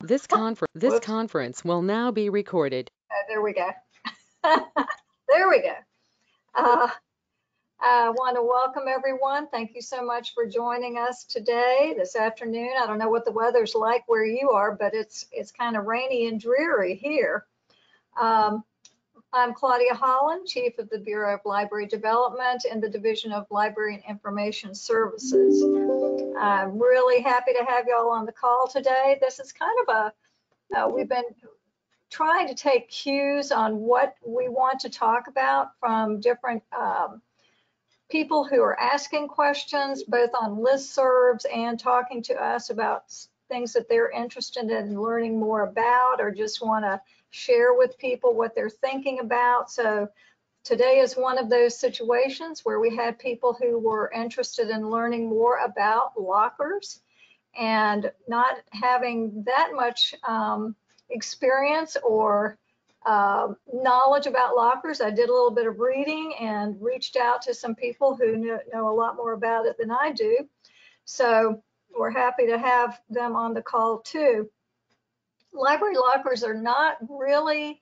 This conference this Whoops. conference will now be recorded. Uh, there we go. there we go. Uh, I want to welcome everyone. Thank you so much for joining us today, this afternoon. I don't know what the weather's like where you are, but it's it's kind of rainy and dreary here. Um, I'm Claudia Holland, Chief of the Bureau of Library Development in the Division of Library and Information Services. I'm really happy to have y'all on the call today. This is kind of a, uh, we've been trying to take cues on what we want to talk about from different um, people who are asking questions, both on listservs and talking to us about things that they're interested in learning more about or just want to share with people what they're thinking about. So today is one of those situations where we had people who were interested in learning more about lockers and not having that much um, experience or uh, knowledge about lockers. I did a little bit of reading and reached out to some people who know, know a lot more about it than I do. So we're happy to have them on the call too. Library lockers are not really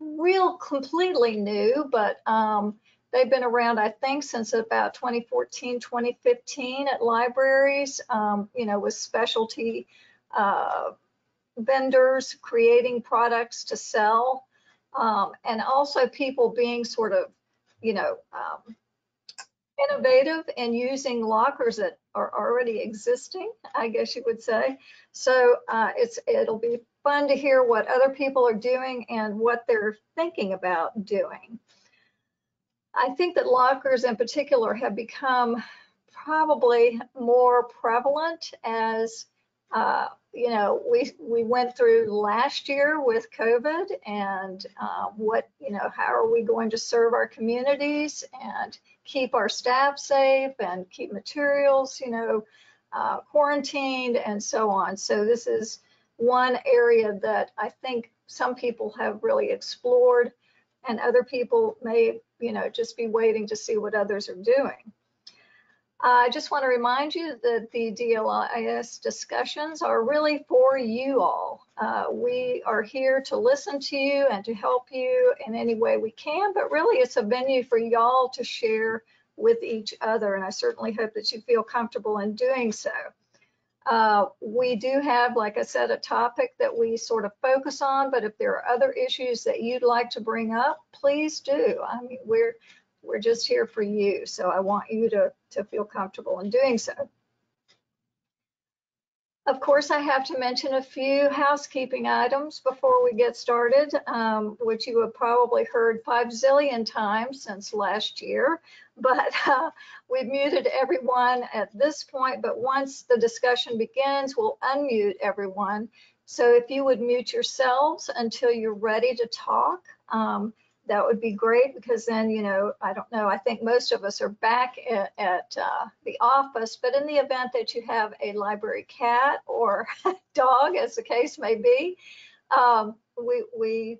real completely new, but um, they've been around, I think, since about 2014, 2015 at libraries, um, you know, with specialty uh, vendors creating products to sell, um, and also people being sort of, you know, um, innovative and using lockers that are already existing, I guess you would say. So uh, it's it'll be fun to hear what other people are doing and what they're thinking about doing. I think that lockers in particular have become probably more prevalent as uh, you know we we went through last year with COVID and uh, what you know how are we going to serve our communities and keep our staff safe and keep materials you know uh, quarantined and so on. So this is one area that I think some people have really explored and other people may, you know, just be waiting to see what others are doing. I just want to remind you that the DLIS discussions are really for you all. Uh, we are here to listen to you and to help you in any way we can, but really it's a venue for y'all to share with each other. And I certainly hope that you feel comfortable in doing so. Uh, we do have, like I said, a topic that we sort of focus on, but if there are other issues that you'd like to bring up, please do. I mean, we're we're just here for you, so I want you to, to feel comfortable in doing so. Of course, I have to mention a few housekeeping items before we get started, um, which you have probably heard five zillion times since last year, but uh, we've muted everyone at this point, but once the discussion begins, we'll unmute everyone. So if you would mute yourselves until you're ready to talk, um, that would be great because then, you know, I don't know, I think most of us are back at, at uh, the office, but in the event that you have a library cat or dog, as the case may be, um, we, we,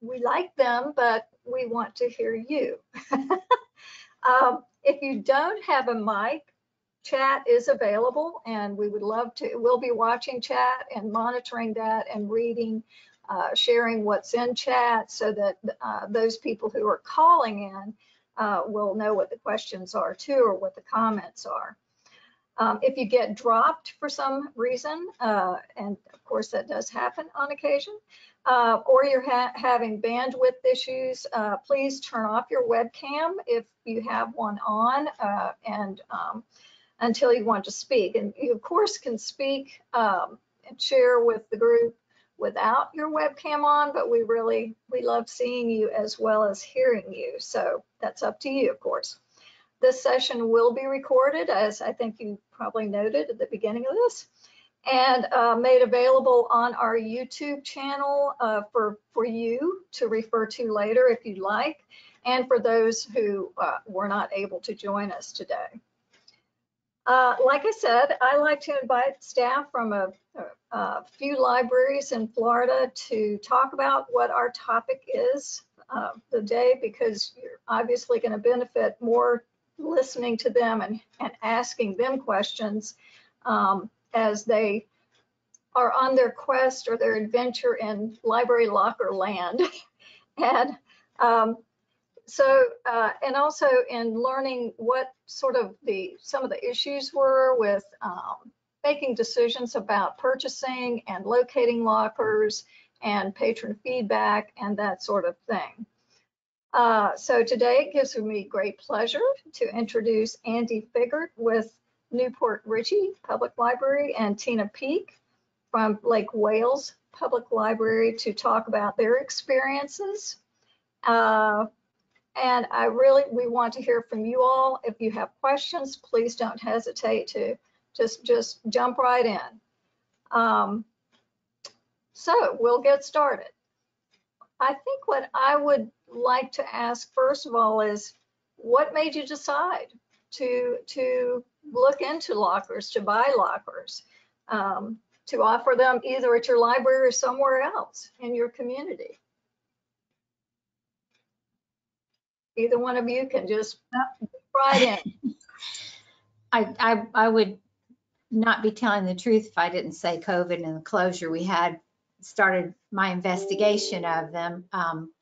we like them, but we want to hear you. um, if you don't have a mic, chat is available and we would love to, we'll be watching chat and monitoring that and reading uh, sharing what's in chat so that uh, those people who are calling in uh, will know what the questions are too or what the comments are. Um, if you get dropped for some reason, uh, and of course that does happen on occasion, uh, or you're ha having bandwidth issues, please turn off your webcam if you have one on and um, until you want to speak. And you of course can speak um, and share with the group without your webcam on, but we really, we love seeing you as well as hearing you. So that's up to you, of course. This session will be recorded, as I think you probably noted at the beginning of this, and uh, made available on our YouTube channel uh, for, for you to refer to later if you'd like, and for those who uh, were not able to join us today. Uh, like I said, I like to invite staff from a, a, few libraries in Florida to talk about what our topic is uh, the day because you're obviously going to benefit more listening to them and, and asking them questions um, as they are on their quest or their adventure in library locker land. and um, so, uh, and also in learning what sort of the, some of the issues were with um, making decisions about purchasing and locating lockers and patron feedback and that sort of thing. Uh, so today it gives me great pleasure to introduce Andy Figert with New Port Richey Public Library and Tina Peak from Lake Wales Public Library to talk about their experiences. Uh, and I really, we want to hear from you all. If you have questions, please don't hesitate to just, just jump right in. Um, so we'll get started. I think what I would like to ask first of all is what made you decide to to look into lockers, to buy lockers, um, to offer them either at your library or somewhere else in your community? Either one of you can just jump right in. I, I, I would not be telling the truth if I didn't say COVID and the closure we had started my investigation of them. Um,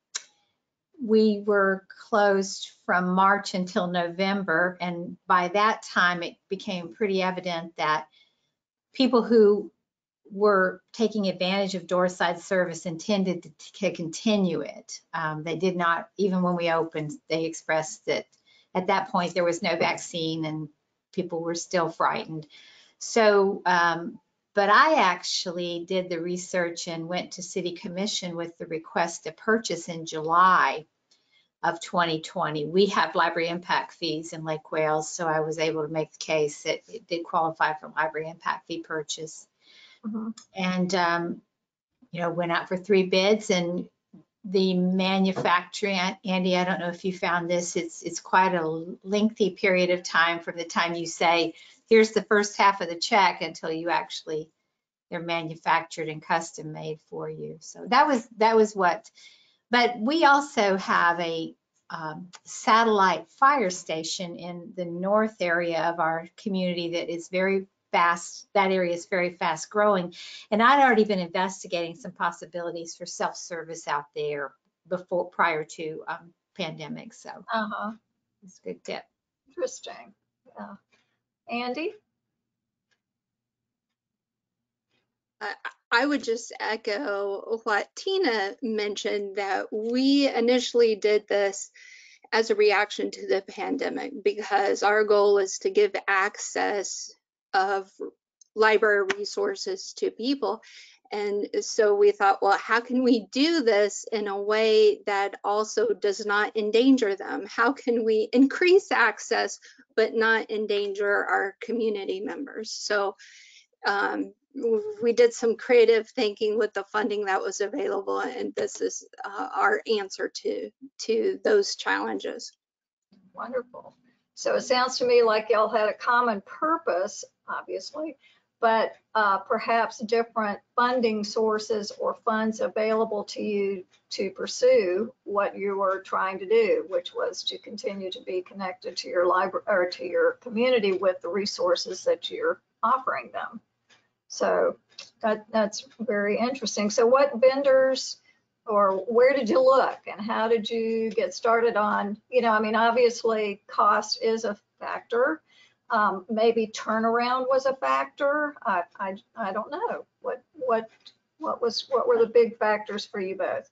we were closed from March until November, and by that time it became pretty evident that people who were taking advantage of doorside service intended to, to continue it. Um, they did not, even when we opened, they expressed that at that point there was no vaccine and people were still frightened. So um, but I actually did the research and went to City Commission with the request to purchase in July of 2020. We have library impact fees in Lake Wales, so I was able to make the case that it did qualify for library impact fee purchase. Mhm. And, um, you know, went out for three bids and the manufacturing, Andy, I don't know if you found this, it's, it's quite a lengthy period of time from the time you say, here's the first half of the check until you actually, they're manufactured and custom made for you. So that was, that was what, but we also have a um, satellite fire station in the north area of our community that is very fast, that area is very fast growing. And I'd already been investigating some possibilities for self-service out there before, prior to um, pandemic. So Uh-huh, it's a good tip. interesting. Yeah. Andy? I would just echo what Tina mentioned that we initially did this as a reaction to the pandemic because our goal is to give access of library resources to people. And so we thought, well, how can we do this in a way that also does not endanger them? How can we increase access but not endanger our community members? So um, we did some creative thinking with the funding that was available, and this is uh, our answer to to those challenges. Wonderful. So it sounds to me like y'all had a common purpose, obviously, but uh, perhaps different funding sources or funds available to you to pursue what you were trying to do, which was to continue to be connected to your library or to your community with the resources that you're offering them. So that that's very interesting. So what vendors or where did you look and how did you get started on, you know, I mean, obviously cost is a factor. Um, maybe turnaround was a factor. I, I, I don't know. What, what, what was, what were the big factors for you both?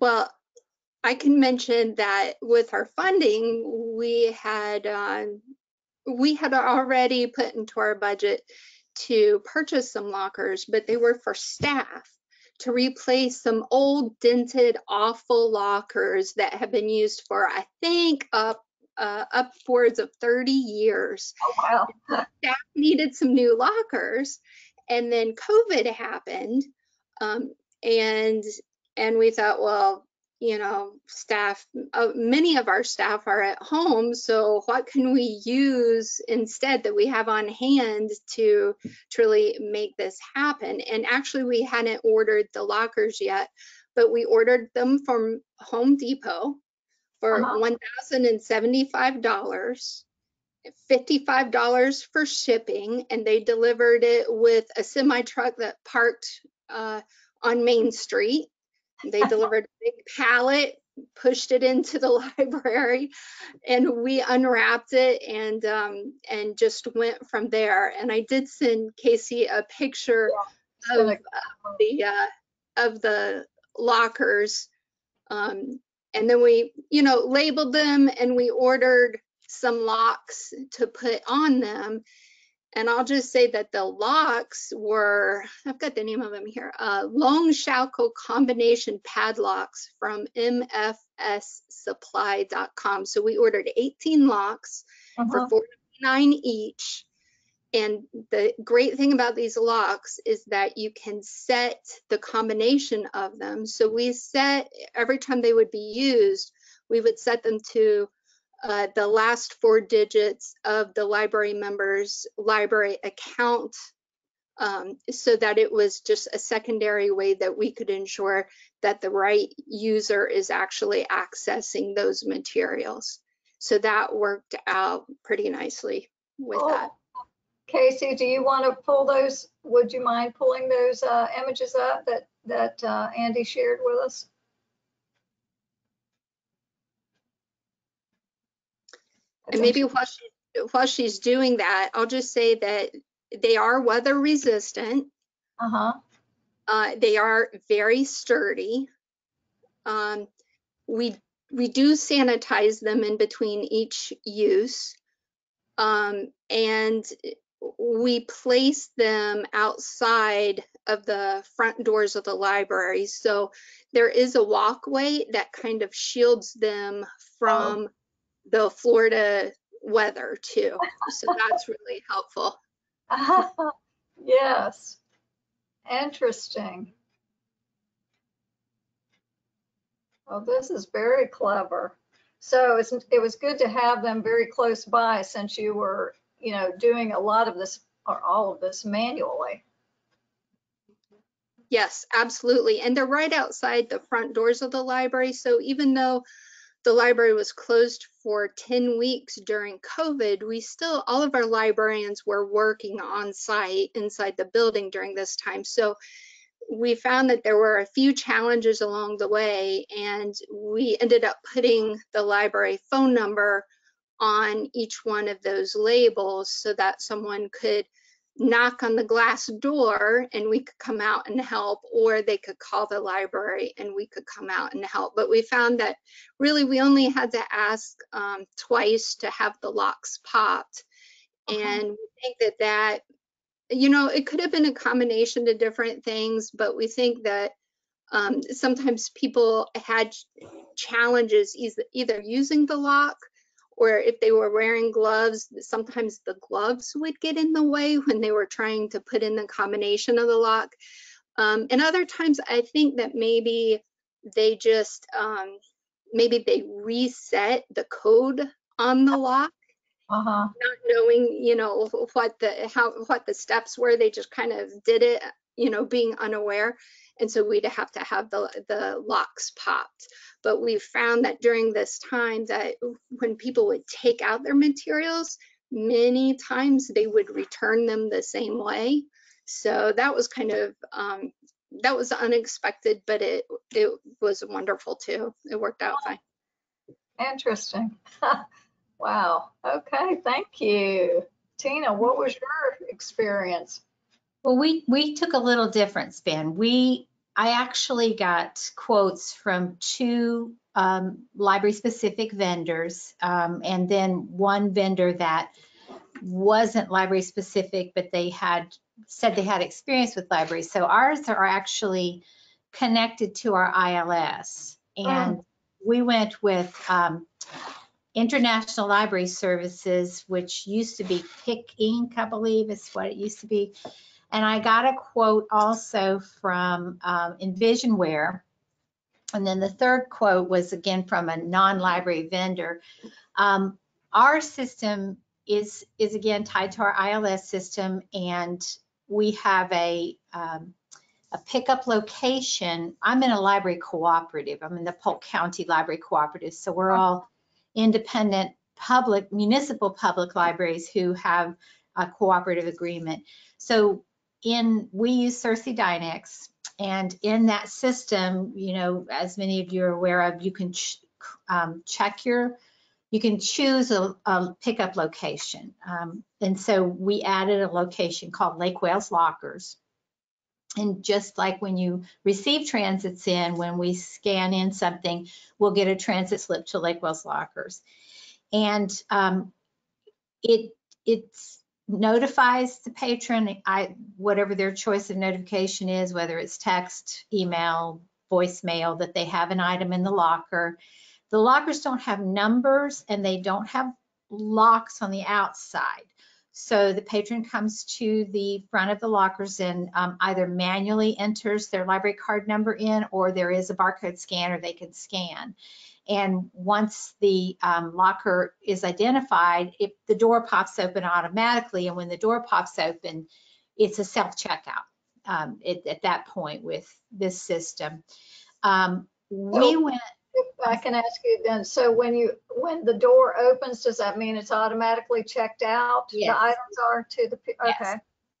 Well, I can mention that with our funding, we had uh, we had already put into our budget to purchase some lockers, but they were for staff to replace some old dented awful lockers that have been used for I think up uh, upwards of 30 years. Oh, wow. Staff needed some new lockers and then COVID happened um, and and we thought well you know, staff, uh, many of our staff are at home. So what can we use instead that we have on hand to truly make this happen? And actually we hadn't ordered the lockers yet, but we ordered them from Home Depot for Uh-huh. $1,075. $55 for shipping and they delivered it with a semi truck that parked uh, on Main Street. They delivered a big pallet, pushed it into the library and we unwrapped it and um, and just went from there. And I did send Casey a picture It's of, of the uh, of the lockers. Um, and then we, you know, labeled them and we ordered some locks to put on them. And I'll just say that the locks were, I've got the name of them here, uh, long shackle combination padlocks from mfssupply.com. So we ordered 18 locks for Uh-huh. 49 each. And the great thing about these locks is that you can set the combination of them. So we set, every time they would be used, we would set them to uh, the last four digits of the library member's library account um, so that it was just a secondary way that we could ensure that the right user is actually accessing those materials. So that worked out pretty nicely with that. Casey, do you want to pull those, would you mind pulling those uh, images up that, that uh, Andy shared with us? And maybe while she, while she's doing that, I'll just say that they are weather resistant. Uh-huh, Uh, they are very sturdy. Um, we we do sanitize them in between each use, um, and we place them outside of the front doors of the library. So there is a walkway that kind of shields them from the Florida weather too. So that's really helpful. yes. Interesting. Well, this is very clever. So it was good to have them very close by since you were, you know, doing a lot of this or all of this manually. Yes, absolutely. And they're right outside the front doors of the library. So even though the library was closed for 10 weeks during COVID, we still, all of our librarians were working on site inside the building during this time. So we found that there were a few challenges along the way, and we ended up putting the library phone number on each one of those labels so that someone could knock on the glass door and we could come out and help, or they could call the library and we could come out and help. But we found that really we only had to ask um, twice to have the locks popped. Uh-huh. And we think that that, you know, it could have been a combination of different things, but we think that um, sometimes people had challenges either, either using the lock or if they were wearing gloves, sometimes the gloves would get in the way when they were trying to put in the combination of the lock. Um, and other times, I think that maybe they just, um, maybe they reset the code on the lock, Uh-huh, not knowing, you know, what the, how, what the steps were. They just kind of did it, you know, being unaware. And so we'd have to have the, the locks popped. But we found that during this time that when people would take out their materials, many times they would return them the same way. So that was kind of, um, that was unexpected, but it, it was wonderful too. It worked out fine. interesting. Wow, okay, thank you. Tina, what was your experience? Well, we, we took a little different spin. We, I actually got quotes from two um, library-specific vendors, um, and then one vendor that wasn't library-specific, but they had said they had experience with libraries. So ours are actually connected to our ILS, and we went with um, International Library Services, which used to be Pick Inc., I believe is what it used to be. And I got a quote also from um, Envisionware. And then the third quote was again from a non-library vendor. Um, our system is, is again tied to our ILS system and we have a, um, a pickup location. I'm in a library cooperative. I'm in the Polk County Library Cooperative. So we're all independent public, municipal public libraries who have a cooperative agreement. So in, we use SirsiDynix, and in that system, you know, as many of you are aware of, you can ch- um, check your, you can choose a, a pickup location. Um, and so we added a location called Lake Wales Lockers. And just like when you receive transits in, when we scan in something, we'll get a transit slip to Lake Wales Lockers. And um, it it's notifies the patron, I, whatever their choice of notification is, whether it's text, email, voicemail, that they have an item in the locker. The lockers don't have numbers and they don't have locks on the outside. So the patron comes to the front of the lockers and um, either manually enters their library card number in or there is a barcode scanner they can scan. And once the um, locker is identified, if the door pops open automatically, and when the door pops open, it's a self checkout um, it, at that point with this system. Um, we So- went, I can ask you then, so when you, when the door opens, does that mean it's automatically checked out? Yes. The items are to the, pe- Yes. okay.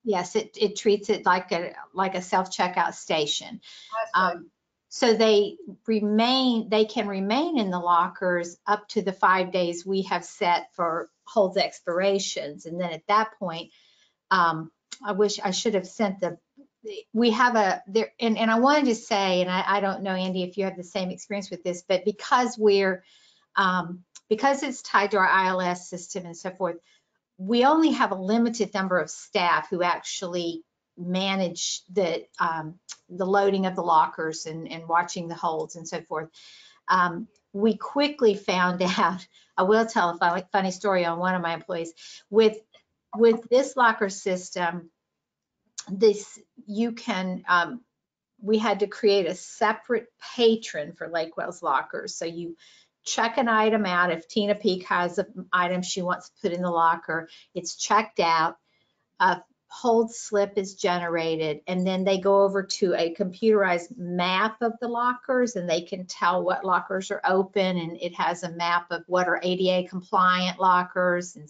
yes, it, it treats it like a like a self checkout station. Um, so they remain, they can remain in the lockers up to the five days we have set for holds expirations. And then at that point, um, I wish I should have sent the, we have a, there, and, and I wanted to say, and I, I don't know, Andy, if you have the same experience with this, but because we're, um, because it's tied to our ILS system and so forth, we only have a limited number of staff who actually manage the, um, the loading of the lockers and, and watching the holds and so forth. Um, we quickly found out, I will tell a funny, story on one of my employees. With, with this locker system, this, you can, um, we had to create a separate patron for Lake Wales lockers. So you check an item out. If Tina Peak has an item she wants to put in the locker, it's checked out. A hold slip is generated and then they go over to a computerized map of the lockers and they can tell what lockers are open and it has a map of what are ADA compliant lockers and,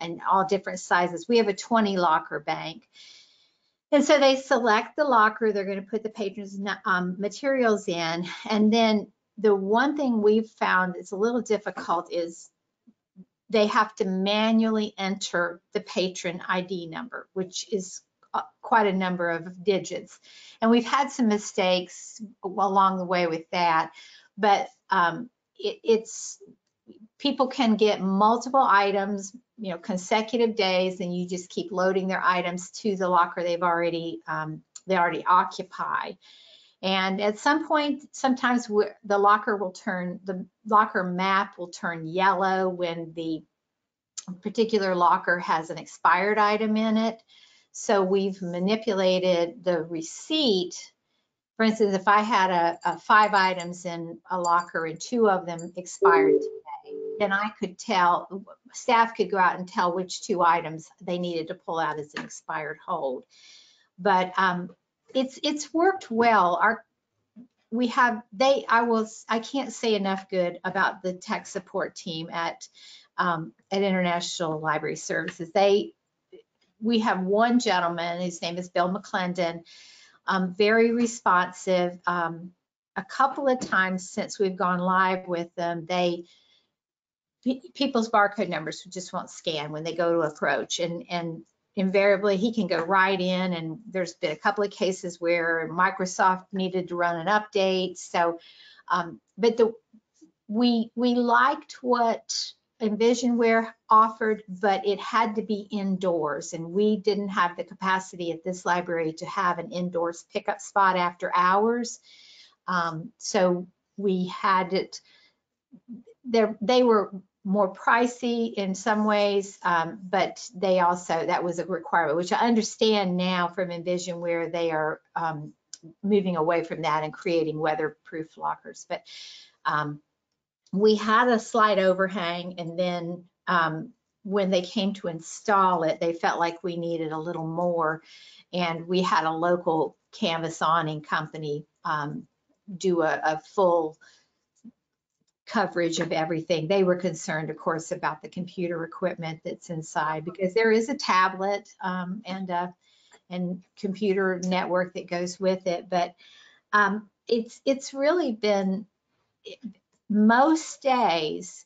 and all different sizes. We have a 20 locker bank. And so they select the locker, they're going to put the patrons um, materials in. And then the one thing we've found that's a little difficult is they have to manually enter the patron ID number, which is uh, quite a number of digits. And we've had some mistakes along the way with that, but um, it, it's people can get multiple items, you know, consecutive days, and you just keep loading their items to the locker they've already um, they already occupy. And at some point, sometimes the locker will turn, the locker map will turn yellow when the particular locker has an expired item in it. So we've manipulated the receipt. For instance, if I had a, a five items in a locker and two of them expired today, then I could tell, staff could go out and tell which two items they needed to pull out as an expired hold. But um, it's it's worked well. Our we have they I will I can't say enough good about the tech support team at um, at International Library Services. They we have one gentleman whose name is Bill McClendon, um, very responsive. Um, a couple of times since we've gone live with them, they people's barcode numbers just won't scan when they go to approach and and invariably he can go right in and there's been a couple of cases where Microsoft needed to run an update. So, um, but the, we, we liked what Envisionware offered, but it had to be indoors and we didn't have the capacity at this library to have an indoors pickup spot after hours. Um, so we had it, there, they were more pricey in some ways, um, but they also, that was a requirement, which I understand now from Envisionware they are um, moving away from that and creating weatherproof lockers. But um, we had a slight overhang and then um, when they came to install it, they felt like we needed a little more. And we had a local canvas awning company um, do a, a full coverage of everything. They were concerned, of course, about the computer equipment that's inside because there is a tablet um, and a and computer network that goes with it. But um, it's it's really been most days,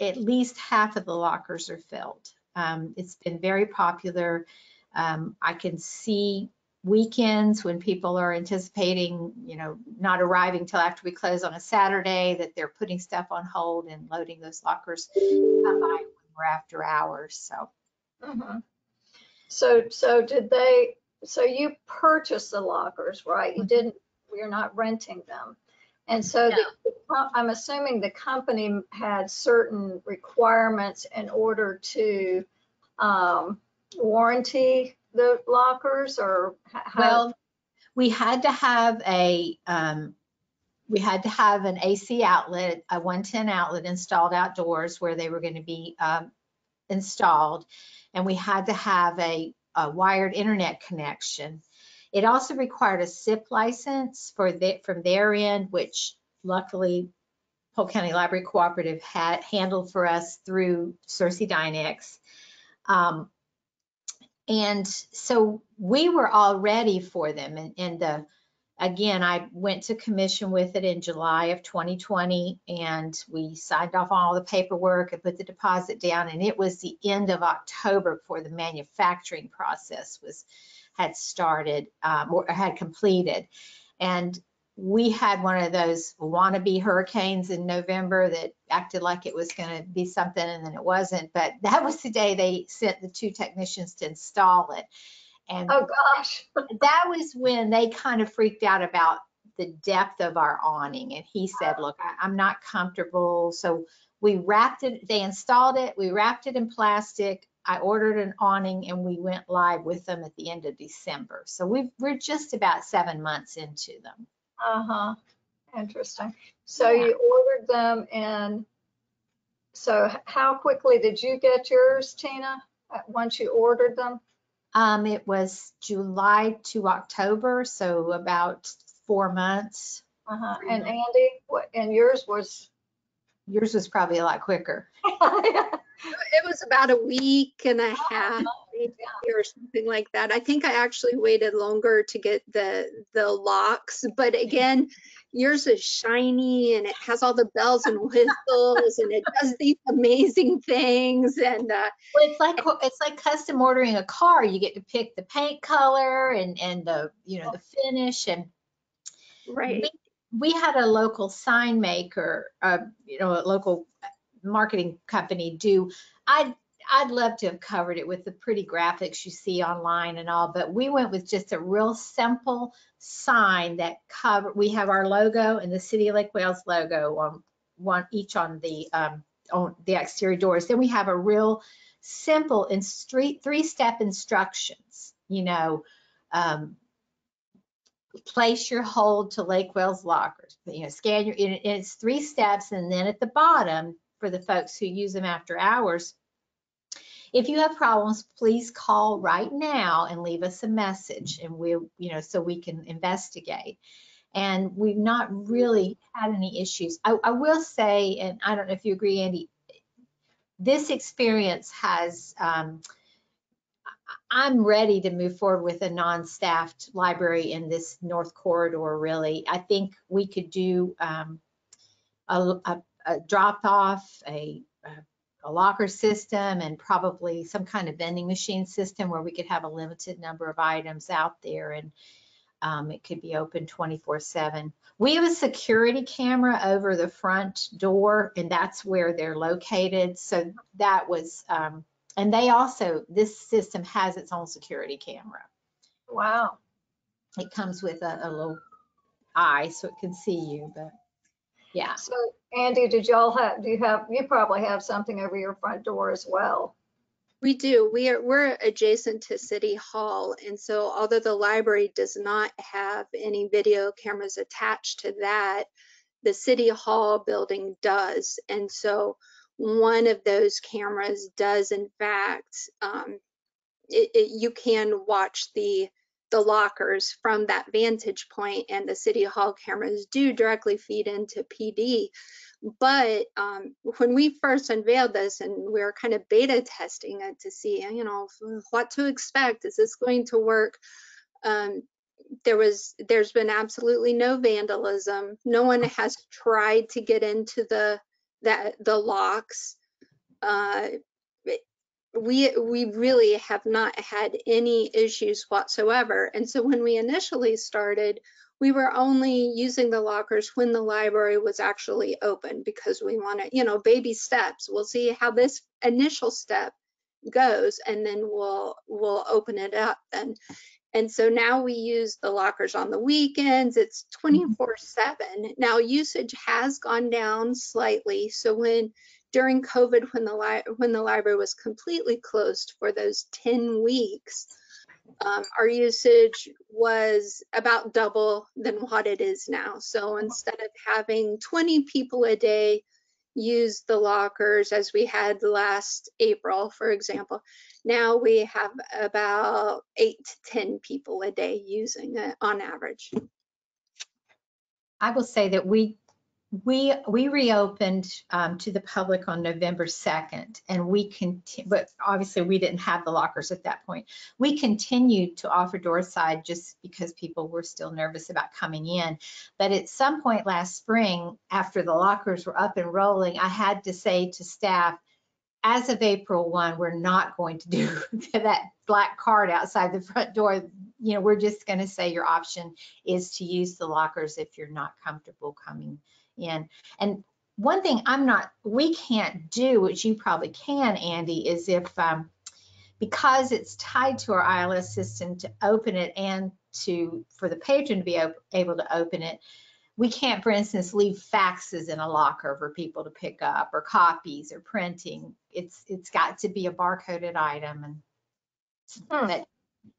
at least half of the lockers are filled. Um, it's been very popular. Um, I can see weekends when people are anticipating, you know, not arriving till after we close on a Saturday, that they're putting stuff on hold and loading those lockers come by when we're after hours. So Mhm. So, so did they, so you purchased the lockers, right? You Mhm. didn't, you're not renting them. And so the, I'm assuming the company had certain requirements in order to um, warranty the lockers or how? Well, we had to have a, um, we had to have an AC outlet, a 110 outlet installed outdoors where they were going to be, um, installed. And we had to have a, a wired internet connection. It also required a SIP license for the, from their end, which luckily Polk County Library Cooperative had handled for us through SirsiDynix. Um, and so we were all ready for them. And, and the, again, I went to commission with it in July of 2020 and we signed off on all the paperwork and put the deposit down. And it was the end of October before the manufacturing process was, had started, um, or had completed. And we had one of those wannabe hurricanes in November that acted like it was going to be something and then it wasn't. But that was the day they sent the two technicians to install it. And Oh, gosh. that was when they kind of freaked out about the depth of our awning. And he said, look, I- I'm not comfortable. So we wrapped it, they installed it, we wrapped it in plastic. I ordered an awning and we went live with them at the end of December. So we we're just about seven months into them. Uh-huh. Interesting. So Yeah. you ordered them in, so how quickly did you get yours, Tina? uh, Once you ordered them? Um, it was July to October, so about four months. Uh-huh. And Andy, what, and yours was? Yours was probably a lot quicker. It was about a week and a half maybe, or something like that. I think I actually waited longer to get the the locks, but again, yours is shiny and it has all the bells and whistles and it does these amazing things and uh, Well, it's like it's like custom ordering a car. You get to pick the paint color and and the you know the finish and right. we, we had a local sign maker, uh, you know, a local marketing company do. I'd I'd love to have covered it with the pretty graphics you see online and all, but we went with just a real simple sign that cover. We have our logo and the City of Lake Wales logo on one each on the um, on the exterior doors. Then we have a real simple and street three-step instructions. You know, um, place your hold to Lake Wales lockers. You know, scan your, it's three steps, and then at the bottom for the folks who use them after hours. If you have problems, please call right now and leave us a message, and we'll, you know, so we can investigate. And we've not really had any issues. I, I will say, and I don't know if you agree, Andy, this experience has um, I'm ready to move forward with a non-staffed library in this north corridor, really. I think we could do um, a, a, a drop-off, a, a locker system, and probably some kind of vending machine system where we could have a limited number of items out there and um, it could be open 24/7. We have a security camera over the front door, and that's where they're located. So that was, um, and they also, this system has its own security camera. Wow. It comes with a, a little eye so it can see you, but yeah. So Andy, did y'all have, do you have, you probably have something over your front door as well? We do. We are we're adjacent to City Hall, and so although the library does not have any video cameras attached to that, the City Hall building does. And so one of those cameras does in fact, um, it, it, you can watch the the lockers from that vantage point and the city hall cameras do directly feed into PD. But um, when we first unveiled this and we were kind of beta testing it to see, you know, what to expect, is this going to work? Um, there was, there's been absolutely no vandalism. No one has tried to get into the that the locks. Uh, we we really have not had any issues whatsoever. And so when we initially started, we were only using the lockers when the library was actually open because we wanted, you know, baby steps. We'll see how this initial step goes and then we'll we'll open it up and and so now we use the lockers on the weekends. It's mm-hmm. 24 7. Now usage has gone down slightly. So when during COVID, when the, when the library was completely closed for those 10 weeks, um, our usage was about double than what it is now. So instead of having 20 people a day use the lockers as we had last April, for example, now we have about eight to 10 people a day using it on average. I will say that we we we reopened um, to the public on November 2nd, and we continue. But obviously, we didn't have the lockers at that point. We continued to offer doorside just because people were still nervous about coming in. But at some point last spring, after the lockers were up and rolling, I had to say to staff, as of April 1, we're not going to do that black card outside the front door. You know, we're just going to say your option is to use the lockers if you're not comfortable coming in. And one thing I'm not, we can't do, which you probably can, Andy, is if, um, because it's tied to our ILS system to open it and to, for the patron to be able to open it, we can't, for instance, leave faxes in a locker for people to pick up or copies or printing. It's it's got to be a barcoded item and Hmm. that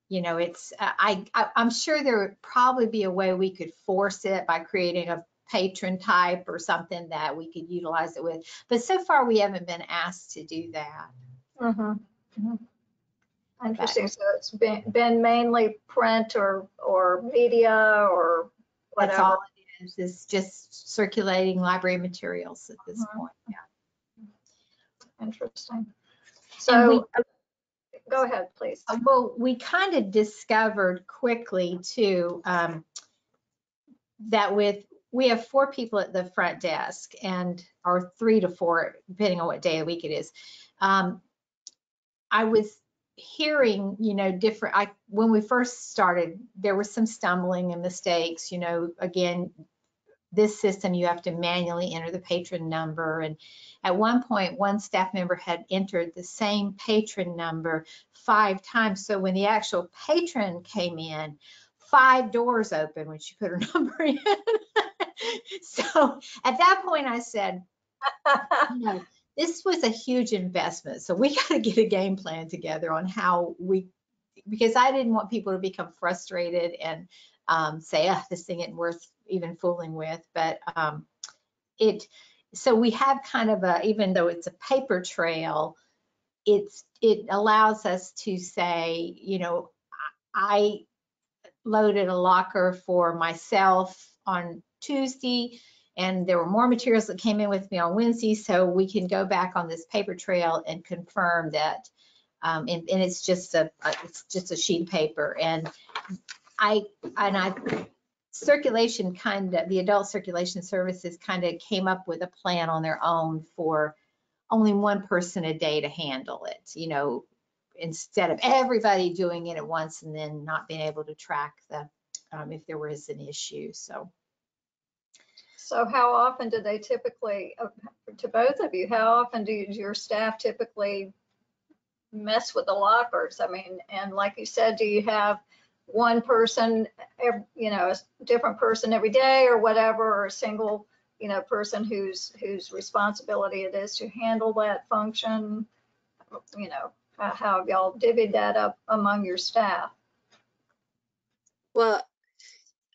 you know it's uh, I, I I'm sure there would probably be a way we could force it by creating a patron type or something that we could utilize it with. But so far we haven't been asked to do that. Mhm, mhm. Interesting. So it's been, been mainly print or, or media or whatever. That's all it is, is just circulating library materials at this Mhm. point. Yeah. Interesting. So, go ahead, please. Uh, Well, we kind of discovered quickly too, um, that with, we have four people at the front desk and, or three to four, depending on what day of the week it is. Um, I was hearing, you know, different, I, when we first started, there was some stumbling and mistakes, you know, again, this system, you have to manually enter the patron number. And at one point, one staff member had entered the same patron number five times. So when the actual patron came in, five doors open when she put her number in. so at that point, I said, you know, this was a huge investment. So we got to get a game plan together on how we, because I didn't want people to become frustrated and um, say, oh, this thing isn't worth even fooling with. But um, it, so we have kind of a, even though it's a paper trail, it's, it allows us to say, you know, I loaded a locker for myself on Tuesday and there were more materials that came in with me on Wednesday, so we can go back on this paper trail and confirm that. Um, and, and it's just a, a- it's just a sheet of paper. And I, and I, circulation kind of, the adult circulation services kind of came up with a plan on their own for only one person a day to handle it, you know, instead of everybody doing it at once and then not being able to track the, um, if there was an issue, so. So how often do they typically, uh, to both of you, how often do your staff typically mess with the lockers? I mean, and like you said, do you have one person, you know, a different person every day or whatever, or a single, you know, person whose, whose responsibility it is to handle that function? You know, how how have y'all divvied that up among your staff? Well,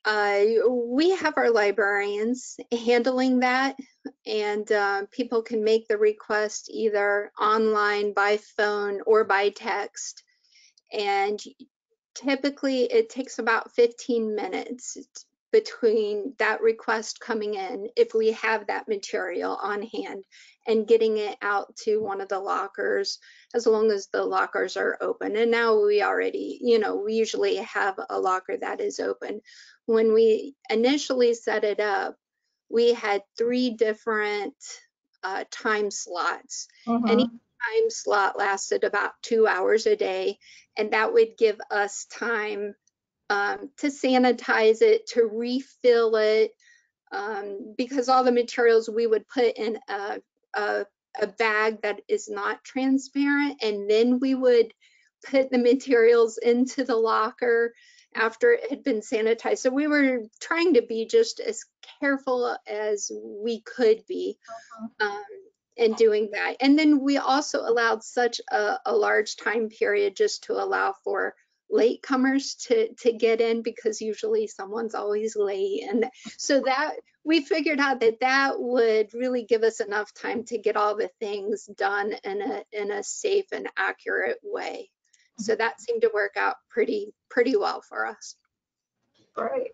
uh, we have our librarians handling that, and uh, people can make the request either online, by phone, or by text. And typically it takes about 15 minutes between that request coming in, if we have that material on hand, and getting it out to one of the lockers, as long as the lockers are open. And now we already, you know, we usually have a locker that is open. When we initially set it up, we had three different uh, time slots. Any Mhm. time slot lasted about two hours a day, and that would give us time um, to sanitize it, to refill it, um, because all the materials we would put in a, a, a bag that is not transparent, and then we would put the materials into the locker after it had been sanitized. So we were trying to be just as careful as we could be um, in doing that. And then we also allowed such a, a large time period just to allow for latecomers to to get in because usually someone's always late and so that we figured out that that would really give us enough time to get all the things done in a in a safe and accurate way so that seemed to work out pretty pretty well for us Great.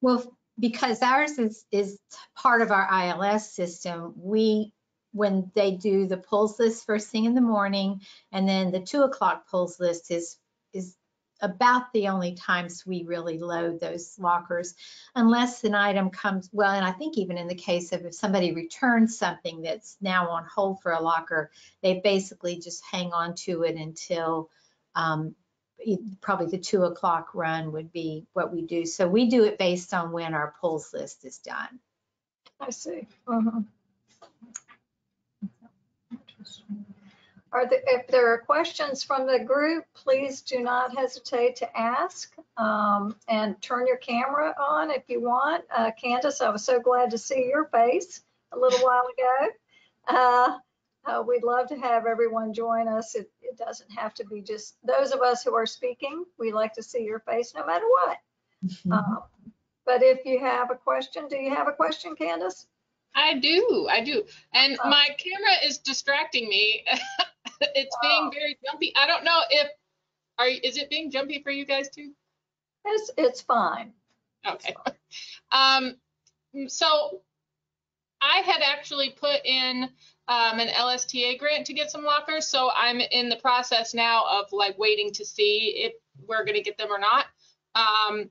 Well, because ours is, is part of our ILS system, we, when they do the pulls list first thing in the morning, and then the two o'clock pulls list is, is about the only times we really load those lockers, unless an item comes, well, and I think even in the case of if somebody returns something that's now on hold for a locker, they basically just hang on to it until, um, probably the two o'clock run would be what we do. So we do it based on when our pulls list is done. I see. Mhm. Are there, if there are questions from the group, please do not hesitate to ask. Um, and turn your camera on if you want. Uh, Candace, I was so glad to see your face a little while ago. Uh, uh, we'd love to have everyone join us. It, it doesn't have to be just those of us who are speaking. We like to see your face no matter what. Um, But if you have a question, do you have a question, Candace? I do, I do. And Oh. my camera is distracting me. it's being Oh. very jumpy. I don't know if, are, is it being jumpy for you guys too? It's, it's fine. Okay. Um, so I had actually put in um, an LSTA grant to get some lockers. So I'm in the process now of like waiting to see if we're going to get them or not. Um,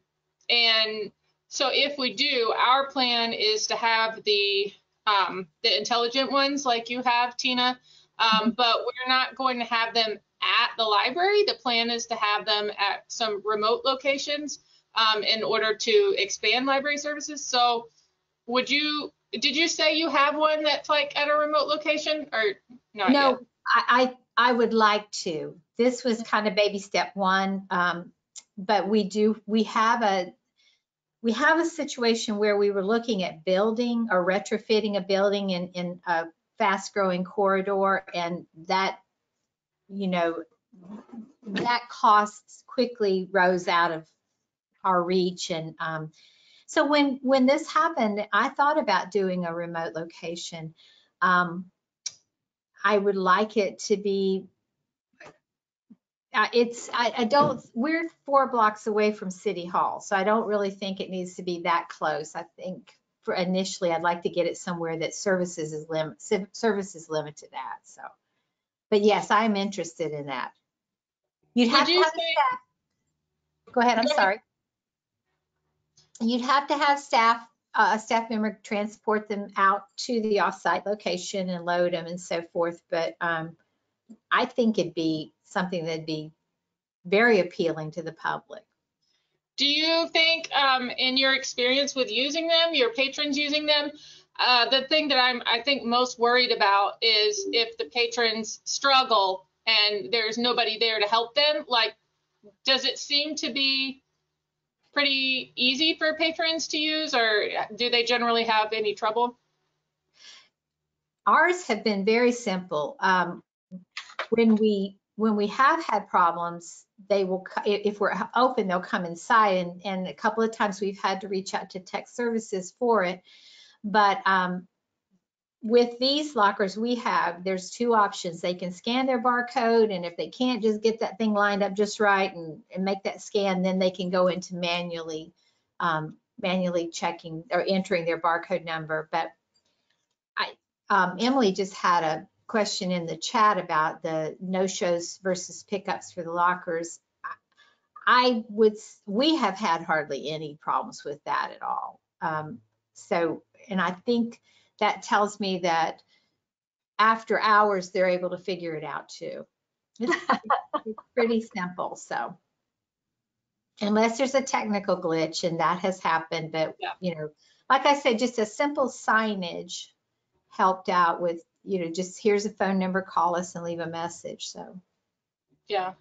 and so if we do, our plan is to have the um, the intelligent ones like you have, Tina. Um, but we're not going to have them at the library. The plan is to have them at some remote locations um, in order to expand library services. So would you, did you say you have one that's like at a remote location or not yet? No, I, I, I would like to. This was kind of baby step one. Um, but we do, we have a, we have a situation where we were looking at building or retrofitting a building in, in a fast growing corridor and that, you know, that costs quickly rose out of our reach and, um, so when, when this happened, I thought about doing a remote location. Um, I would like it to be, uh, it's, I, I don't, we're four blocks away from City Hall, so I don't really think it needs to be that close. I think for initially, I'd like to get it somewhere that services is lim, services limited at, so. But yes, I'm interested in that. You'd have Would to you have, say, go ahead, I'm sorry. You'd have to have staff, uh, a staff member transport them out to the off-site location and load them and so forth, but, um, I think it'd be something that'd be very appealing to the public. do you think um, in your experience with using them, your patrons using them, uh, the thing that I'm, I think most worried about is if the patrons struggle and there's nobody there to help them, like, does it seem to be pretty easy for patrons to use or do they generally have any trouble? Ours have been very simple. Um, when we, when we have had problems, they will, if we're open, they'll come inside and, and a couple of times we've had to reach out to tech services for it. But, um, with these lockers we have, there's two options. They can scan their barcode and if they can't just get that thing lined up just right and, and make that scan, then they can go into manually, um, manually checking or entering their barcode number. But I, um, Emily just had a question in the chat about the no-shows versus pickups for the lockers. I would, we have had hardly any problems with that at all. Um, so, and I think that tells me that after hours, they're able to figure it out too. It's it's pretty simple, so. Unless there's a technical glitch and that has happened, but, Yeah. you know, like I said, just a simple signage helped out with, you know, just here's a phone number, call us and leave a message, so. Yeah.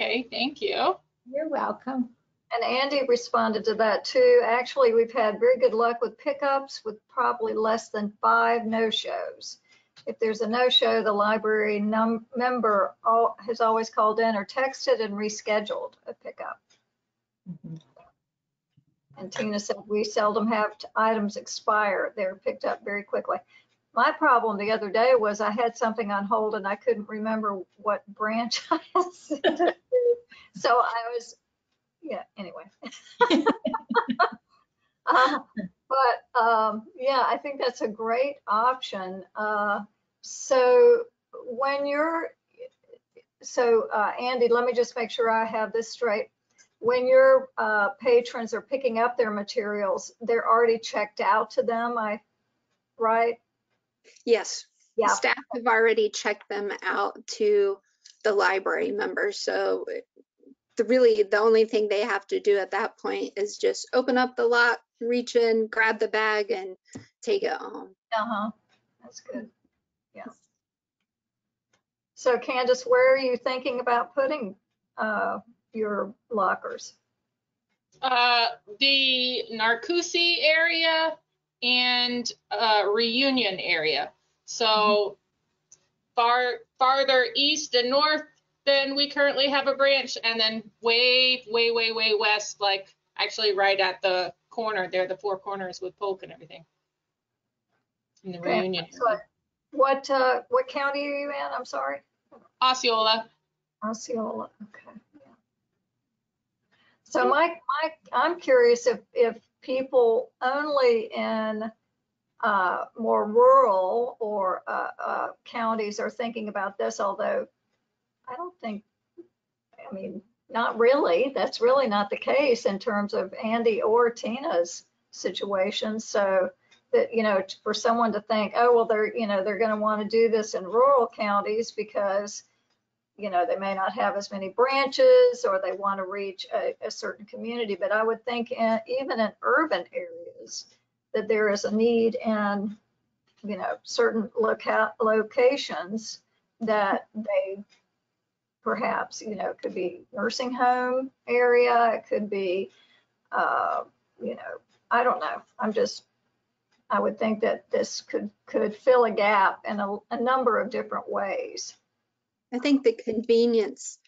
Okay, thank you. You're welcome. And Andy responded to that too. Actually, we've had very good luck with pickups with probably less than five no-shows. If there's a no-show, the library num- member al- has always called in or texted and rescheduled a pickup. Mhm. And Tina said, we seldom have t- items expire. They're picked up very quickly. My problem the other day was I had something on hold and I couldn't remember what branch I had sent it to. So I was, yeah, anyway. Uh, But, um, yeah, I think that's a great option. Uh, so when you're, so, uh, Andy, let me just make sure I have this straight. When your, uh, patrons are picking up their materials, they're already checked out to them, I, right? Yes, Yeah, staff have already checked them out to the library members. So the really, the only thing they have to do at that point is just open up the lock, reach in, grab the bag and take it home. uh-huh, that's good, yeah. So Candace, where are you thinking about putting, uh, your lockers? Uh, the Narcoossee area and uh, Reunion area. So far farther east and north than we currently have a branch, and then way, way, way, way west, like actually right at the corner there, the four corners with Polk and everything. In the Okay, Reunion. What, uh, what county are you in? I'm sorry. Osceola. Osceola, okay. yeah. So Mike, Mike, I'm curious if, if people only in uh, more rural or uh, uh, counties are thinking about this, although I don't think, I mean, not really. That's really not the case in terms of Andy or Tina's situation. So that, you know, for someone to think, oh, well, they're, you know, they're going to want to do this in rural counties because you know, they may not have as many branches or they want to reach a, a certain community. But I would think in, even in urban areas that there is a need in, you know, certain loca- locations that they perhaps, you know, it could be nursing home area, it could be, uh, you know, I don't know. I'm just, I would think that this could, could fill a gap in a, a number of different ways. I think the convenience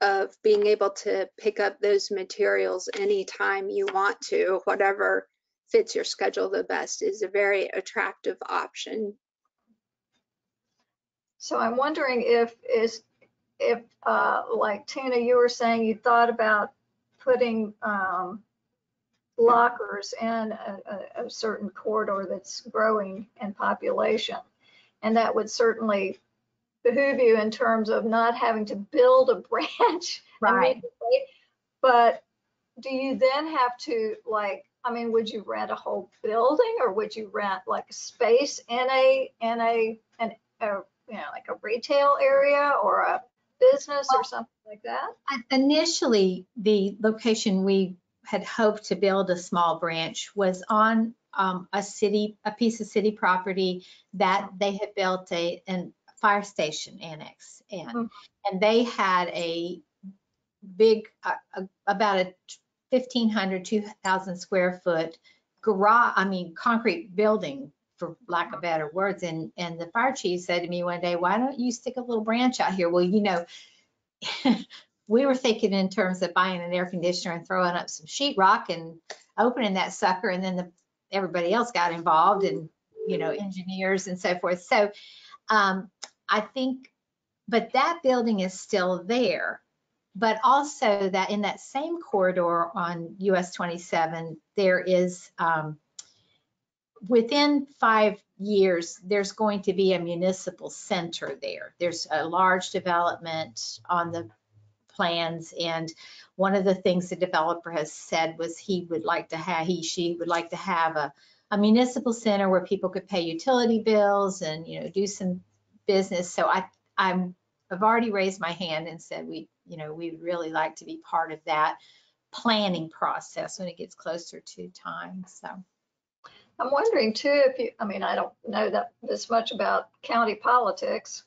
of being able to pick up those materials anytime you want to, whatever fits your schedule the best, is a very attractive option. So I'm wondering if is, if, uh, like Tina, you were saying you thought about putting, um, lockers in a, a, a certain corridor that's growing in population. And that would certainly behoove you in terms of not having to build a branch Right. immediately. But do you then have to like, I mean, would you rent a whole building or would you rent like space in a, in a, an, a, you know, like a retail area or a business or something like that? Initially, the location we had hoped to build a small branch was on um, a city, a piece of city property that they had built a, an fire station annex in. Mhm. And they had a big, uh, uh, about a 1,500, 2,000 square foot garage, I mean, concrete building, for lack of better words. And, and the fire chief said to me one day, why don't you stick a little branch out here? Well, you know, we were thinking in terms of buying an air conditioner and throwing up some sheetrock and opening that sucker and then the, everybody else got involved and you know, engineers and so forth. So um, I think, but that building is still there. But also that in that same corridor on US 27, there is, um, within five years, there's going to be a municipal center there. There's a large development on the plans and one of the things the developer has said was he would like to have, he, she would like to have a, a municipal center where people could pay utility bills and, you know, do some business. So I, I'm, I've already raised my hand and said we, you know, we would really like to be part of that planning process when it gets closer to time. So. I'm wondering too, if you, I mean, I don't know that this much about county politics,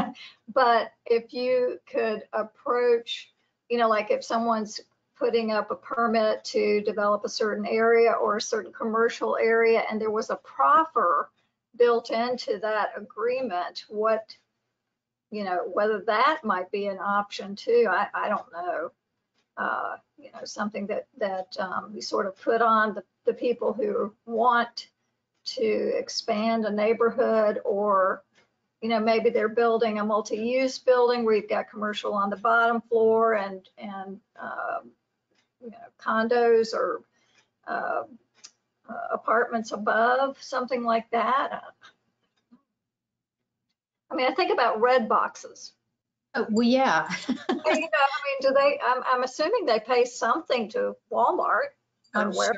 but if you could approach, you know, like if someone's putting up a permit to develop a certain area or a certain commercial area and there was a proffer built into that agreement, what, you know, whether that might be an option too, I, I don't know. Uh, you know, something that, that um, we sort of put on the, the people who want to expand a neighborhood or, you know, maybe they're building a multi-use building where you've got commercial on the bottom floor and, and, um, you know, condos or uh, uh, apartments above, something like that. I mean, I think about red boxes. Oh, Well, yeah. you know, I mean, do they, I'm, I'm assuming they pay something to Walmart. or I'm sure.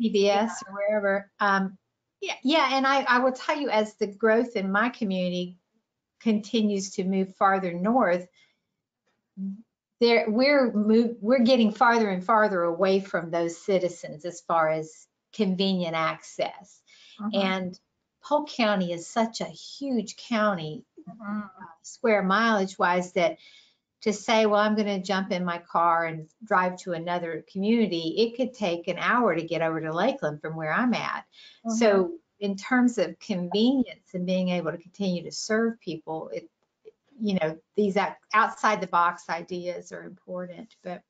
PBS or wherever. Um, yeah, yeah, and I, I will tell you, as the growth in my community continues to move farther north, there we're move, we're getting farther and farther away from those citizens as far as convenient access. Mhm, And Polk County is such a huge county, mhm. square mileage wise, that to say, well, I'm going to jump in my car and drive to another community, it could take an hour to get over to Lakeland from where I'm at. So in terms of convenience and being able to continue to serve people, it, you know, these outside the box ideas are important. But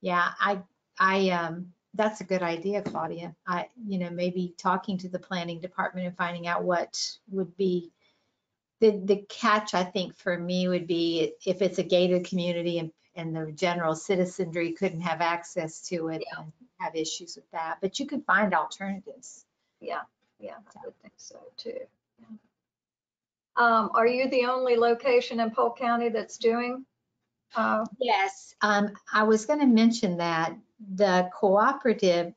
yeah, I, I, um, that's a good idea, Claudia. I, you know, maybe talking to the planning department and finding out what would be the, the catch, I think, for me would be if it's a gated community and, and the general citizenry couldn't have access to it and have issues with that. But you could find alternatives. Yeah, yeah, I would think so too. yeah. Um, are you the only location in Polk County that's doing? Uh, Yes, um, I was going to mention that the cooperative,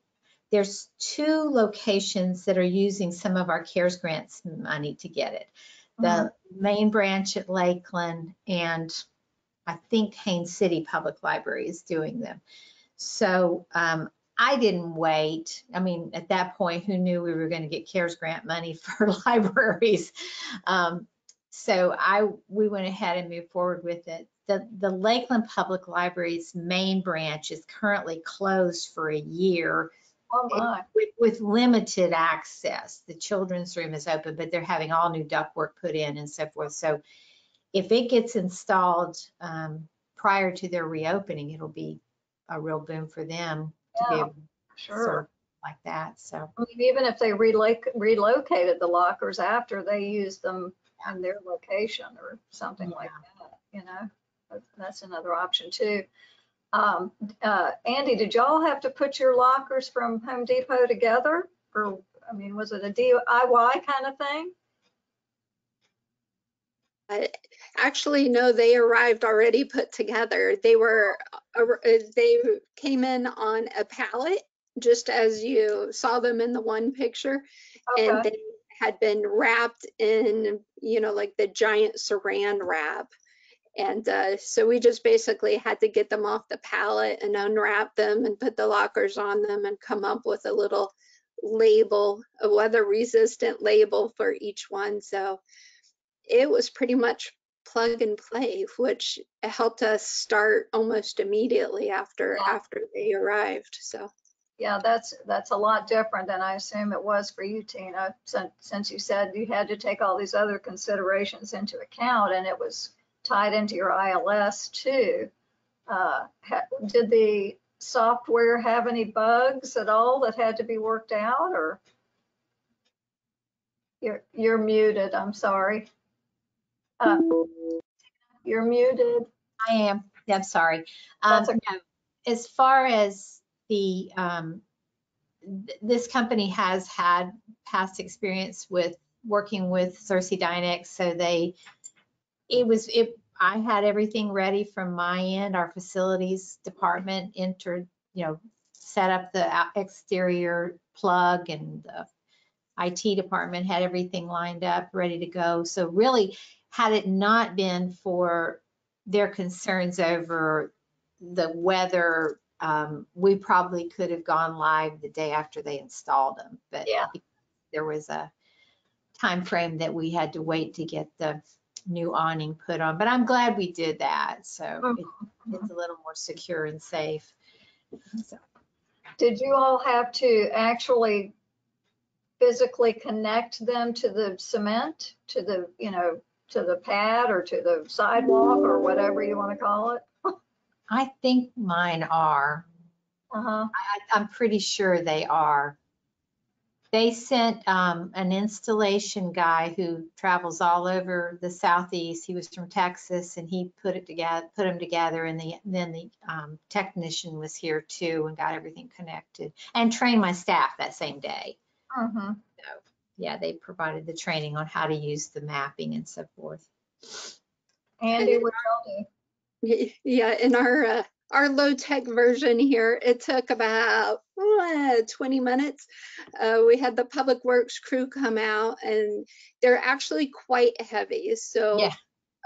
there's two locations that are using some of our CARES grants money to get it. The main branch at Lakeland and I think Haines City Public Library is doing them. So, um, I didn't wait. I mean, at that point, who knew we were going to get CARES grant money for libraries? Um, so I, we went ahead and moved forward with it. The, the Lakeland Public Library's main branch is currently closed for a year Oh my, with, with limited access. The children's room is open, but they're having all new ductwork put in and so forth. So if it gets installed um, prior to their reopening, it'll be a real boom for them to be able to serve like that. So I mean, even if they reloc- relocated the lockers after they used them in their location or something like that, you know, that's another option too. Um, uh, Andy, did y'all have to put your lockers from Home Depot together? Or, I mean, was it a DIY kind of thing? Uh, Actually, no, they arrived already put together. They were, uh, uh, they came in on a pallet, just as you saw them in the one picture. And they had been wrapped in, you know, like the giant saran wrap. And uh, so we just basically had to get them off the pallet and unwrap them and put the lockers on them and come up with a little label, a weather resistant label for each one. So it was pretty much plug and play, which helped us start almost immediately after Yeah. after they arrived. So yeah, that's, that's a lot different than I assume it was for you, Tina, since, since you said you had to take all these other considerations into account and it was tied into your ILS too. Uh, Did the software have any bugs at all that had to be worked out or? You're, you're muted, I'm sorry. Uh, You're muted. I am, yeah, I'm sorry. Um, That's okay. no, As far as the, um, th- this company has had past experience with working with SirsiDynix, so they, it was, it, I had everything ready from my end. Our facilities department entered, you know, set up the exterior plug and the IT department had everything lined up, ready to go. So really, had it not been for their concerns over the weather, um, we probably could have gone live the day after they installed them. But Yeah. there was a time frame that we had to wait to get the new awning put on. But I'm glad we did that. So it- it's a little more secure and safe. So, Did you all have to actually physically connect them to the cement, to the, you know, to the pad or to the sidewalk or whatever you want to call it? I think mine are. Uh-huh. I, I'm pretty sure they are. They sent um, an installation guy who travels all over the southeast. He was from Texas and he put it together, put them together and the, then the um, technician was here too and got everything connected and trained my staff that same day. Mhm. Yeah, they provided the training on how to use the mapping and so forth. Andy, what y'all do? Yeah, in our uh, our low tech version here, it took about uh, 20 minutes. Uh, we had the public works crew come out, and they're actually quite heavy. So Yeah.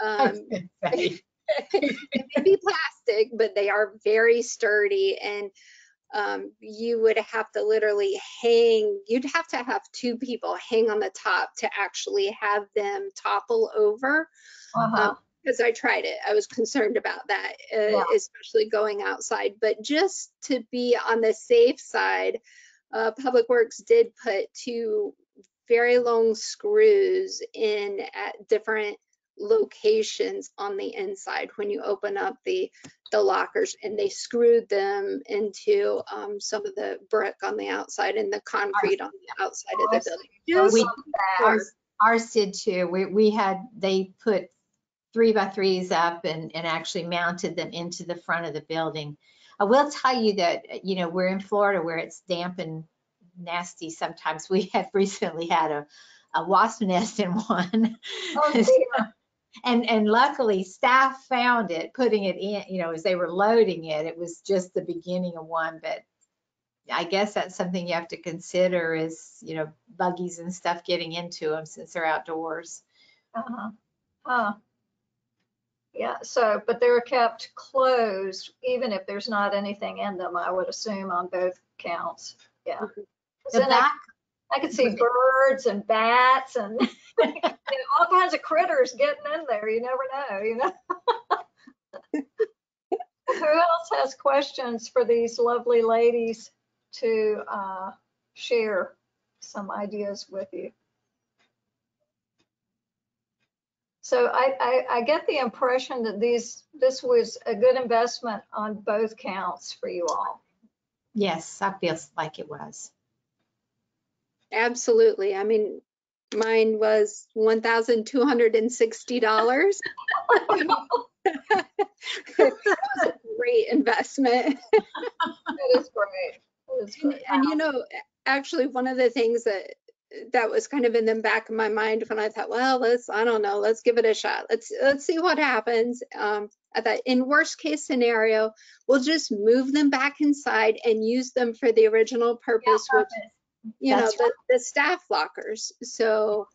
um, they may be plastic, but they are very sturdy and um, you would have to literally hang, you'd have to have two people hang on the top to actually have them topple over. Uh-huh. Because I tried it. I was concerned about that, uh, Yeah. especially going outside. But just to be on the safe side, uh, Public Works did put two very long screws in at different locations on the inside when you open up the the lockers and they screwed them into um, some of the brick on the outside and the concrete on the outside of the building. Just We-. Ours, ours did too. We, we had, they put three by threes up and, and actually mounted them into the front of the building. I will tell you that, you know, we're in Florida where it's damp and nasty sometimes. We have recently had a, a wasp nest in one. Oh, dear. And, and luckily staff found it, putting it in, you know, as they were loading it, it was just the beginning of one, but I guess that's something you have to consider is, you know, buggies and stuff getting into them since they're outdoors. Uh-huh. Huh. Yeah, so, but they're kept closed, even if there's not anything in them, I would assume on both counts. Yeah. 'Cause The then I, back, I could see birds and bats and you know, all kinds of critters getting in there. You never know, you know? Who else has questions for these lovely ladies to uh, share some ideas with you? So I, I, I get the impression that these, this was a good investment on both counts for you all. yes, I feel like it was. Absolutely. I mean, mine was one thousand two hundred and sixty dollars. That was a great investment. That is great. That is And, great. and you know, actually, one of the things that that was kind of in the back of my mind when I thought, well, let's, I don't know, let's give it a shot. Let's let's see what happens. Um, I thought, in worst case scenario, we'll just move them back inside and use them for the original purpose, which you know, That's the, the staff lockers. So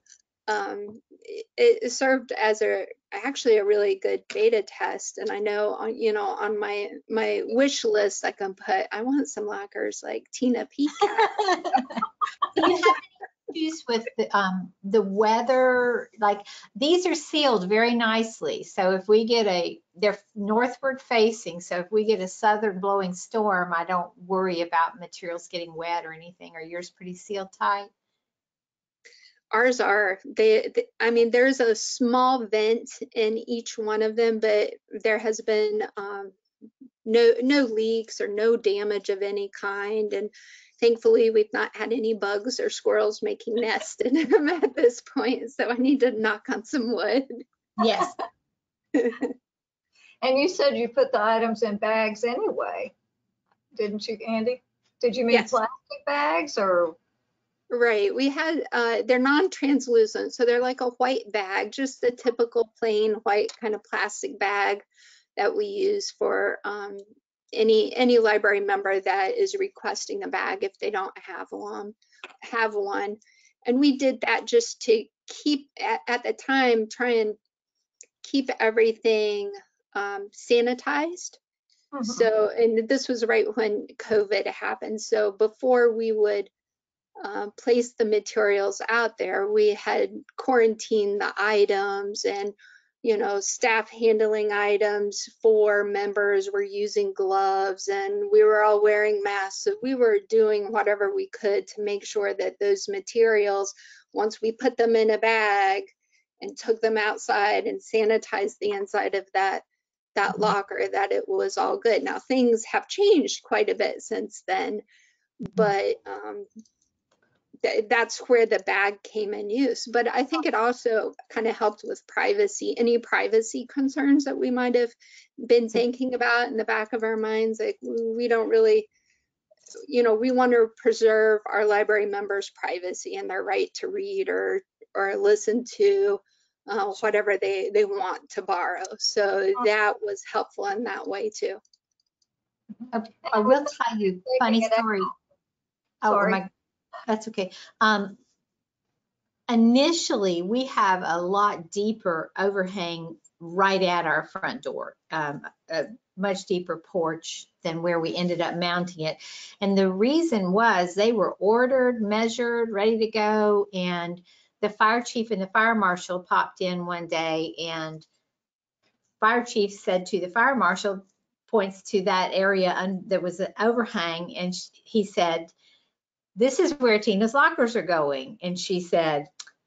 um, it, it served as a actually a really good beta test. And I know on you know on my my wish list I can put I want some lockers like Tina Peacock. Do you have any issues with the, um, the weather? Like, these are sealed very nicely. So if we get a, they're northward facing. So if we get a southern blowing storm, I don't worry about materials getting wet or anything. Are yours pretty sealed tight? Ours are they, they I mean there's a small vent in each one of them, but there has been um, no no leaks or no damage of any kind and thankfully, we've not had any bugs or squirrels making nests in them at this point, so I need to knock on some wood. Yes, And you said you put the items in bags anyway, didn't you, Andy? Did you mean Yes. plastic bags or? Right, we had, uh, they're non-translucent, so they're like a white bag, just the typical plain white kind of plastic bag that we use for, um, any, any library member that is requesting a bag if they don't have one, have one. And we did that just to keep, at, at the time, try and keep everything, um, sanitized. Mm-hmm. So, and this was right when COVID happened. So before we would uh, place the materials out there, we had quarantined the items and, you know, staff handling items for members were using gloves and we were all wearing masks. So we were doing whatever we could to make sure that those materials, once we put them in a bag and took them outside and sanitized the inside of that that locker that it was all good. Now things have changed quite a bit since then, but um, th- that's where the bag came in use. But I think it also kind of helped with privacy, any privacy concerns that we might have been thinking about in the back of our minds. Like we don't really, you know, we want to preserve our library members' privacy and their right to read or or listen to uh, whatever they they want to borrow. So that was helpful in that way too. I will tell you, funny story. Oh, Sorry. my, that's okay. Um, initially, we have a lot deeper overhang right at our front door, um, a much deeper porch than where we ended up mounting it. And the reason was they were ordered, measured, ready to go, and the fire chief and the fire marshal popped in one day and fire chief said to the fire marshal, points to that area and there was an overhang and he said, this is where Tina's lockers are going. And she said,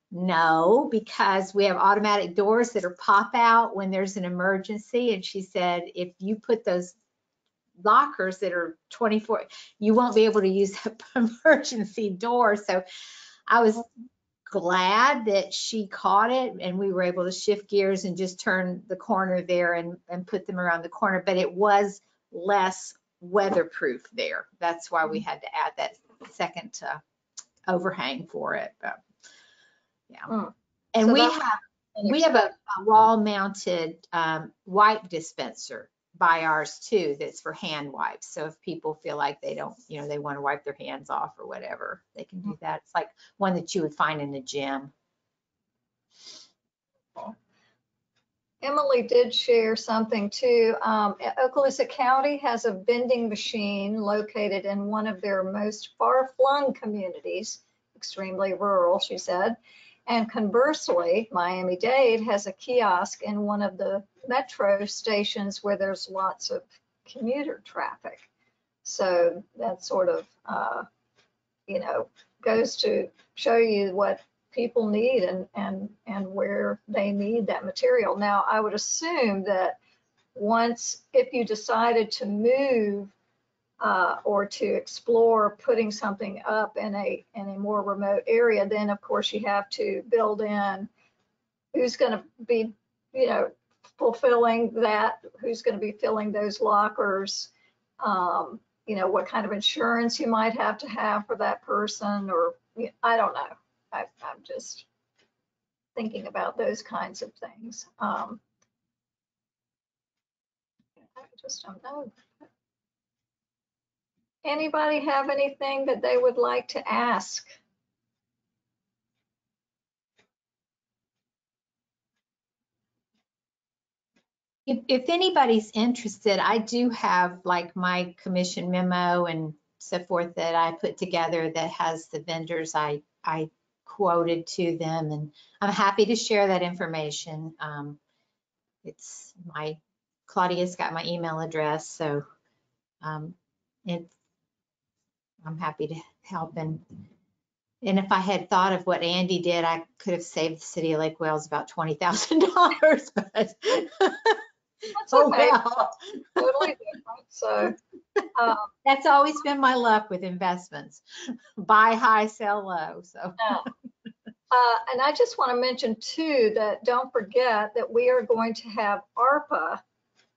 no, because we have automatic doors that are pop out when there's an emergency. And she said, if you put those lockers that are 24, you won't be able to use that emergency door. So I was glad that she caught it and we were able to shift gears and just turn the corner there and, and put them around the corner, but it was less weatherproof there. That's why we had to add that second uh, overhang for it. but, Yeah. Mm. And So we have, we have a a wall mounted um, wipe dispenser by ours too, that's for hand wipes. So if people feel like they don't, you know, they want to wipe their hands off or whatever, they can do that. It's like one that you would find in the gym. Emily did share something too. Um, Okaloosa County has a vending machine located in one of their most far-flung communities, extremely rural, she said. And conversely, Miami-Dade has a kiosk in one of the metro stations where there's lots of commuter traffic. So that sort of, uh, you know, goes to show you what people need and, and, and where they need that material. Now, I would assume that once, if you decided to move uh, or to explore putting something up in a, in a more remote area, then of course you have to build in who's going to be, you know, fulfilling that, who's going to be filling those lockers, um, you know, what kind of insurance you might have to have for that person, or, I don't know. I'm just thinking about those kinds of things. Um, I just don't know. Anybody have anything that they would like to ask? If, if anybody's interested, I do have like my commission memo and so forth that I put together that has the vendors I, I quoted to them and I'm happy to share that information. Um, it's my, Claudia's got my email address, so, um, it's, I'm happy to help and, and if I had thought of what Andy did, I could have saved the city of Lake Wales about $20,000, but That's Oh, okay, well. totally different, so. um, That's always been my luck with investments. Buy high, sell low, so. no. Uh, And I just want to mention too, that don't forget that we are going to have ARPA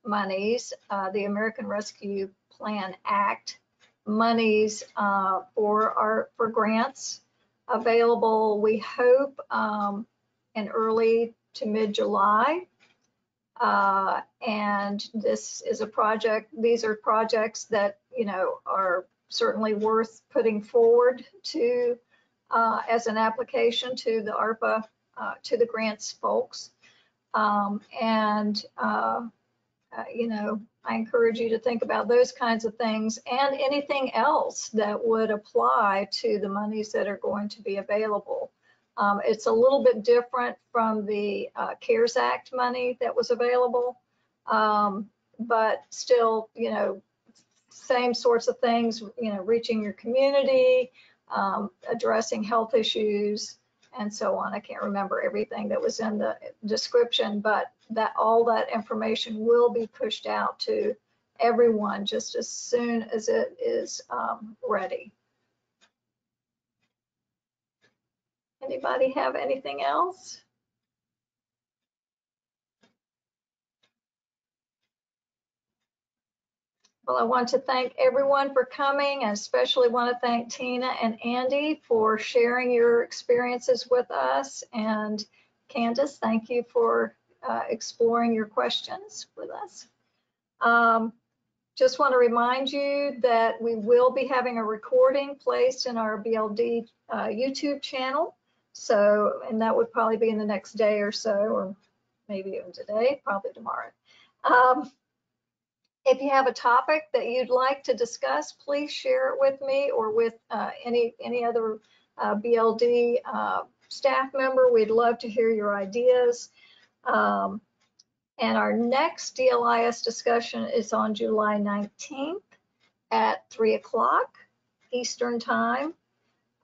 monies, uh, the American Rescue Plan Act monies uh, for our, for grants available, we hope, um, in early to mid-July. Uh, And this is a project, these are projects that, you know, are certainly worth putting forward to, uh, as an application to the ARPA, uh, to the grants folks. Um, And, uh, uh, you know, I encourage you to think about those kinds of things and anything else that would apply to the monies that are going to be available. Um, It's a little bit different from the uh, CARES Act money that was available. um, But still, you know, same sorts of things, you know, reaching your community, um, addressing health issues and so on. I can't remember everything that was in the description, but that, all that information will be pushed out to everyone just as soon as it is um, ready. Anybody have anything else? Well, I want to thank everyone for coming and especially want to thank Tina and Andy for sharing your experiences with us. And Candace, thank you for uh, exploring your questions with us. Um, just want to remind you that we will be having a recording placed in our BLD uh, YouTube channel. So, and that would probably be in the next day or so, or maybe even today, probably tomorrow. Um, if you have a topic that you'd like to discuss, please share it with me or with uh, any any other uh, BLD uh, staff member. We'd love to hear your ideas. Um, and our next DLIS discussion is on July 19th at 3 o'clock Eastern Time.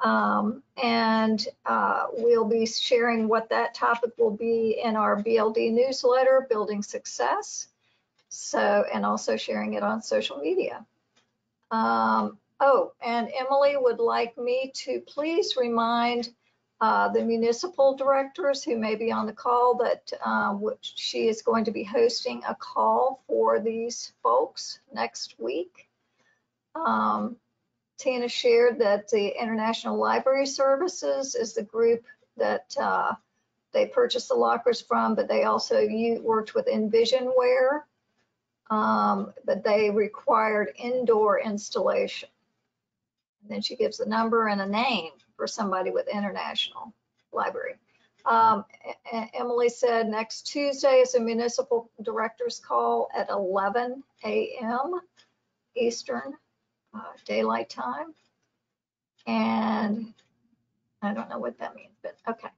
Um, and uh, we'll be sharing what that topic will be in our BLD newsletter, Building Success. So, and also sharing it on social media. Um, oh, and Emily would like me to please remind uh, the municipal directors who may be on the call that which she is going to be hosting a call for these folks next week. Um, Tina shared that the International Library Services is the group that uh, they purchased the lockers from, but they also worked with Envisionware. Um, but they required indoor installation. And then she gives a number and a name for somebody with International Library. Um, Emily said next Tuesday is a municipal director's call at 11 a.m. Eastern uh, Daylight Time. And I don't know what that means, but okay.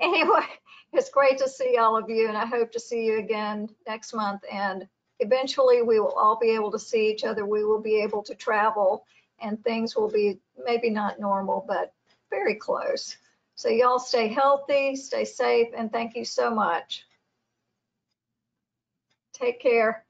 Anyway, it's great to see all of you and I hope to see you again next month. And eventually we will all be able to see each other. We will be able to travel and things will be maybe not normal, but very close. So y'all stay healthy, stay safe, and thank you so much. Take care.